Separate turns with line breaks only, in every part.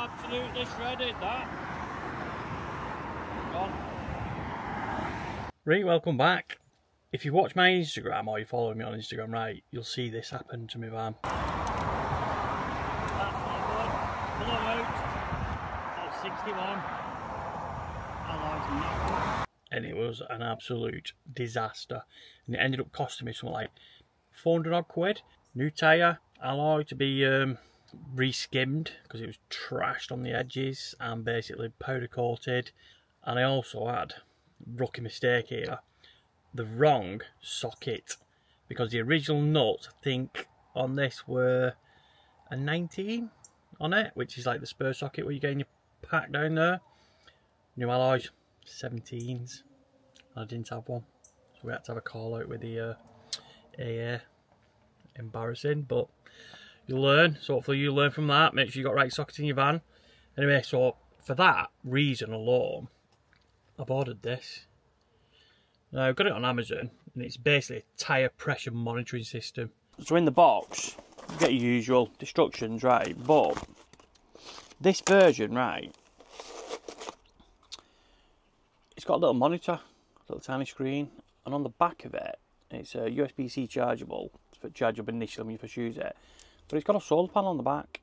absolutely shredded, that. Gone.
Right, welcome back. If you watch my Instagram or you follow me on Instagram, right, you'll see this happen to me van.
That's not good. Blowout. That's 61. Alloys knackered.
and it was an absolute disaster. And it ended up costing me something like 400 odd quid. New tyre, alloy to be um, re-skimmed because it was trashed on the edges and basically powder coated. And I also had, rookie mistake here, the wrong socket because the original nuts, I think, on this were a 19 on it, which is like the spur socket where you're getting your pack down there. New alloys, 17s. I didn't have one, so we had to have a call out with the uh, AA. Embarrassing, but you learn. So hopefully you learn from that. Make sure you got right sockets in your van. Anyway, so for that reason alone, I've ordered this. Now I've got it on Amazon, and it's basically a tyre pressure monitoring system. So in the box, you get your usual instructions, right? But this version, right, it's got a little monitor, a little tiny screen, and on the back of it, it's a USB-C chargeable. It's charge up initially when you first use it, but it's got a solar panel on the back.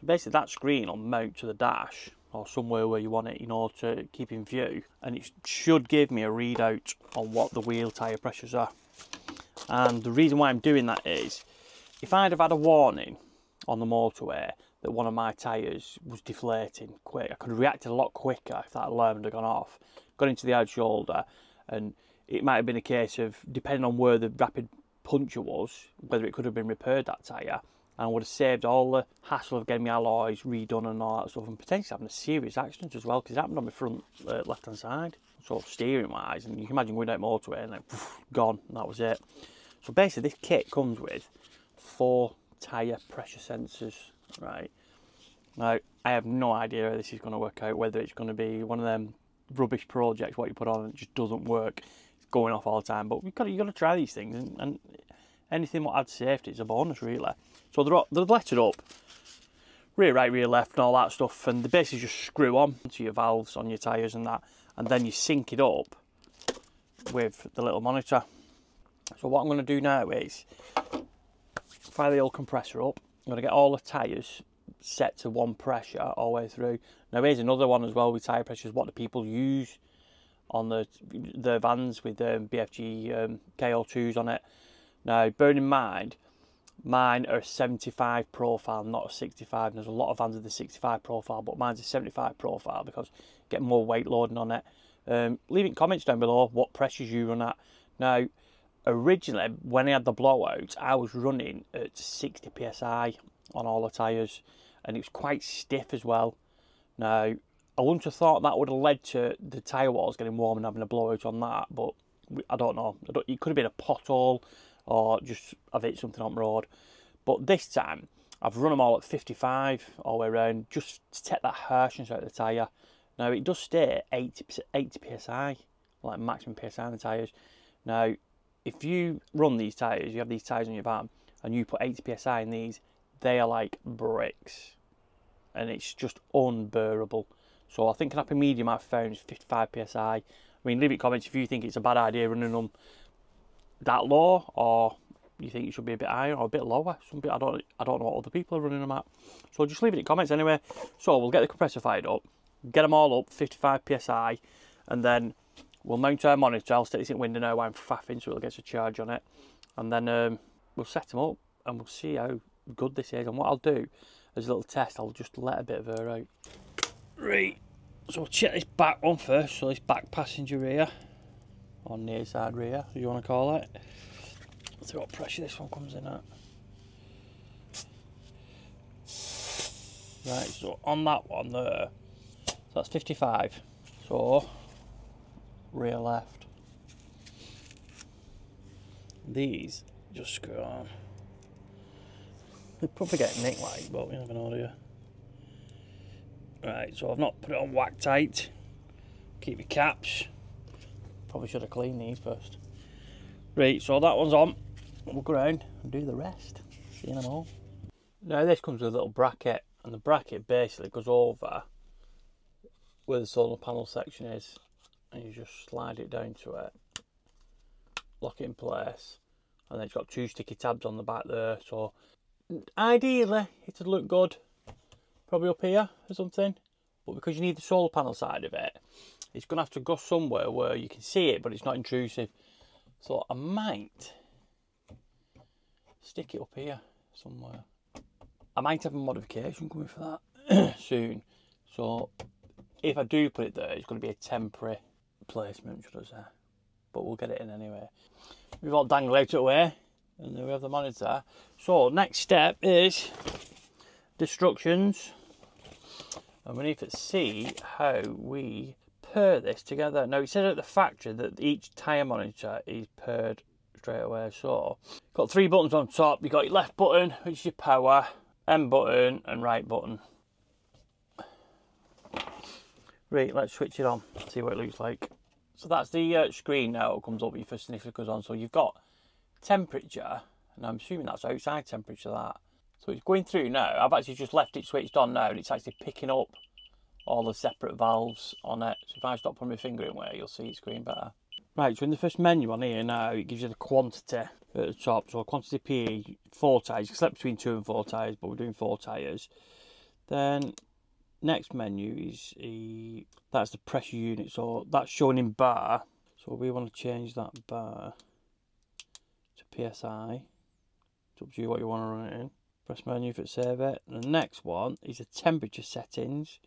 So basically, that screen will mount to the dash or somewhere where you want it in order to keep in view, and it should give me a readout on what the wheel tyre pressures are. And the reason why I'm doing that is, if I'd have had a warning on the motorway that one of my tyres was deflating quick, I could have reacted a lot quicker if that alarm had gone off. Got into the hard shoulder, and it might have been a case of, depending on where the rapid puncture was, whether it could have been repaired that tyre, and would have saved all the hassle of getting my alloys redone and all that stuff, and potentially having a serious accident as well, because it happened on my front uh, left hand side, sort of steering wise, and you can imagine going down motorway and then poof, gone, and that was it. So basically, this kit comes with four tyre pressure sensors, right? Now, I have no idea how this is going to work out, whether it's going to be one of them rubbish projects, what you put on and it just doesn't work, going off all the time. But we've got you've got to try these things, and, and anything what adds safety is a bonus, really. So they're, they're lettered up, rear right, rear left, and all that stuff, and they basically just screw on to your valves on your tyres and that, and then you sync it up with the little monitor. So what I'm going to do now is fire the old compressor up. I'm going to get all the tyres set to one pressure all the way through. Now here's another one as well with tyre pressures. What do people use on the the vans with um, BFG um, KO2s on it? Now bearing in mind, mine are a 75 profile, not a 65. And there's a lot of vans with the 65 profile, but mine's a 75 profile because get more weight loading on it. Um, leave in comments down below what pressures you run at. Now originally when I had the blowout, I was running at 60 psi on all the tyres, and it was quite stiff as well. Now, I wouldn't have thought that would have led to the tyre walls getting warm and having a blowout on that, but I don't know. I don't, it could have been a pothole or just I've hit something on the road. But this time, I've run them all at 55 all the way around just to take that harshness out of the tyre. Now, it does stay at 80, 80 psi, like maximum psi on the tyres. Now, if you run these tyres, you have these tyres on your van, and you put 80 psi in these, they are like bricks, and it's just unbearable. So I think an happy medium I've found is 55 psi. I mean, leave it comments if you think it's a bad idea running them that low, or you think it should be a bit higher or a bit lower. Some bit I don't I don't know what other people are running them at. So just leave it in comments anyway. So we'll get the compressor fired up, get them all up 55 psi, and then we'll mount our monitor. I'll stick this in window now while I'm faffing so it'll get a charge on it, and then um, we'll set them up and we'll see how good this is. And what I'll do as a little test, I'll just let a bit of air out. Right. So we'll check this back one first. So this back passenger rear, or near side rear, you want to call it. Let's see what pressure this one comes in at. Right, so on that one there, so that's 55. So rear left. These just screw on. They probably get nicked like, but you never know, do you? Right, so I've not put it on whack tight. Keep your caps. Probably should have cleaned these first. Right, so that one's on. We'll go around and do the rest. See you in a moment. Now this comes with a little bracket and the bracket basically goes over where the solar panel section is, and you just slide it down to it, lock it in place, and then it's got two sticky tabs on the back there. So ideally, it'd look good, probably up here or something. But because you need the solar panel side of it, it's going to have to go somewhere where you can see it, but it's not intrusive. So I might stick it up here somewhere. I might have a modification coming for that soon. So if I do put it there, it's going to be a temporary placement, should I say. But we'll get it in anyway. We've all dangled out away, and then we have the monitor. So next step is destructions. And we need to see how we pair this together. Now it says at the factory that each tyre monitor is paired straight away. So got three buttons on top. You've got your left button, which is your power, M button and right button. Right, let's switch it on, see what it looks like. So that's the uh, screen now, it comes up when you first initially goes on. So you've got temperature, and I'm assuming that's outside temperature that. So it's going through now. I've actually just left it switched on now, and it's actually picking up all the separate valves on it. So if I stop putting my finger in where, you'll see it's going better. Right, so in the first menu on here now, it gives you the quantity at the top. So quantity PE, four tyres. Select between two and four tyres, but we're doing four tyres. Then next menu is a, that's the pressure unit. So that's shown in bar. So we want to change that bar to PSI. It's up to you what you want to run it in. Press menu for save it. And the next one is the temperature settings.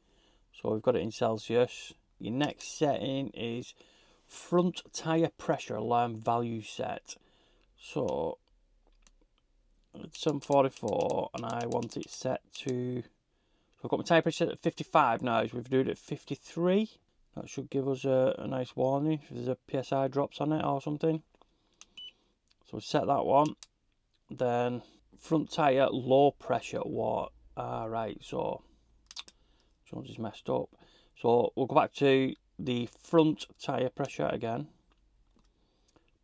So we've got it in Celsius. Your next setting is front tyre pressure alarm value set. So it's 744 and I want it set to so I've got my tyre pressure set at 55 now, so we've doing it at 53. That should give us a, a nice warning if there's a PSI drops on it or something. So we set that one. Then front tyre low pressure what ah right so Jones is messed up. So we'll go back to the front tyre pressure again.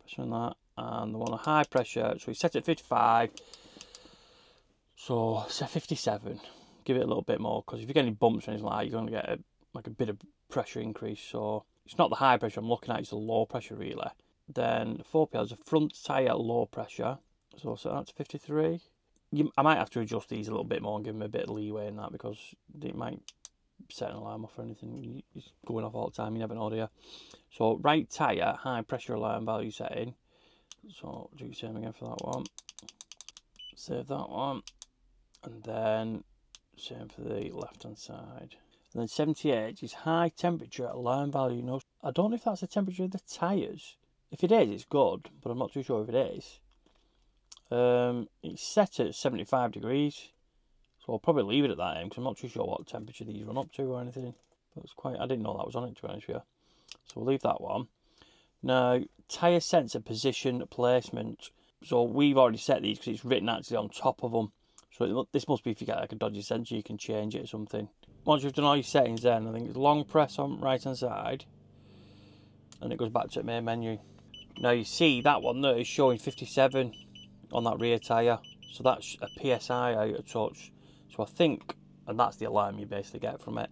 Pressing that and the one on high pressure. So we set it at 55. So set 57. Give it a little bit more because if you get any bumps or anything like that, you're going to get a, like a bit of pressure increase. So it's not the high pressure I'm looking at, it's the low pressure really. Then 4PL is a front tyre low pressure. So set that to 53. You, I might have to adjust these a little bit more and give them a bit of leeway in that because it might set an alarm off or anything. It's going off all the time, you never know, do you? So, right tyre, high pressure alarm value setting. So, do the same again for that one. Save that one. And then, same for the left hand side. And then 78 is high temperature alarm value. No, I don't know if that's the temperature of the tyres. If it is, it's good, but I'm not too sure if it is. Um, it's set at 75 degrees. So I'll probably leave it at that because I'm not too sure what temperature these run up to or anything. But it's quite, I didn't know that was on it to be honest with you. So we'll leave that one. Now, tyre sensor position placement. So we've already set these because it's written actually on top of them. So this must be if you get like a dodgy sensor, you can change it or something. Once you've done all your settings then, I think it's long press on right hand side. And it goes back to the main menu. Now you see that one there is showing 57 on that rear tyre. So that's a PSI out of touch. So I think, and that's the alarm you basically get from it.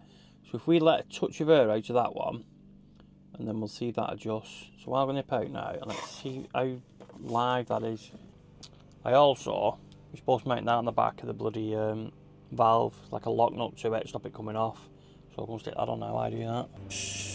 So if we let a touch of air out of that one, and then we'll see that adjust. So I'm going to nip out now, and let's see how live that is. I also, we're supposed to make that on the back of the bloody um, valve, like a lock nut to it, stop it coming off. So I'm going to stick that on now, I do that.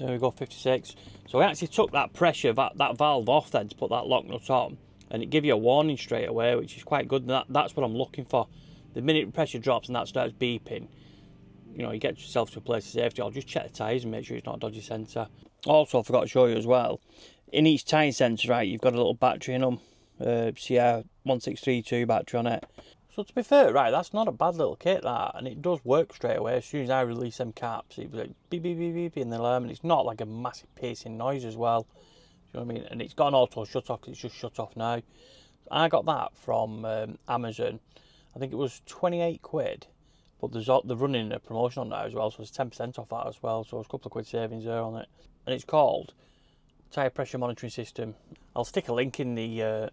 There we go, 56. So I actually took that pressure, that, that valve off then to put that lock nut on. And it give you a warning straight away, which is quite good. And that, that's what I'm looking for. The minute pressure drops and that starts beeping, you know, you get yourself to a place of safety. I'll just check the tyres and make sure it's not a dodgy sensor. Also, I forgot to show you as well. In each tyre sensor, right, you've got a little battery in them. Uh, CR1632 battery on it. So to be fair, right, that's not a bad little kit that, and it does work straight away. As soon as I release them caps, it was like beep beep beep beep in the alarm, and it's not like a massive piercing noise as well. Do you know what I mean? And it's got an auto shut off. It's just shut off now. I got that from um, Amazon. I think it was 28 quid, but there's they're running a promotion on now as well, so it's 10% off that as well. So it's a couple of quid savings there on it, and it's called tyre pressure monitoring system. I'll stick a link in the uh,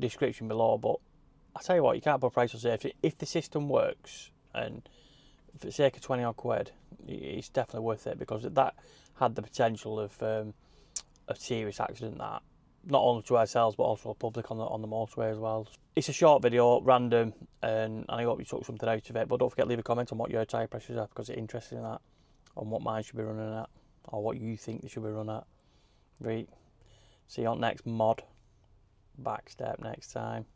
description below, but I tell you what, you can't put a price on safety. If the system works and for the sake of 20 odd quid, it's definitely worth it because that had the potential of um, a serious accident that not only to ourselves but also public on the on the motorway as well. It's a short video, random, and, and I hope you took something out of it. But don't forget leave a comment on what your tyre pressures are because it's interesting in that, on what mine should be running at, or what you think they should be running at. Right. See you on next mod. Back step next time.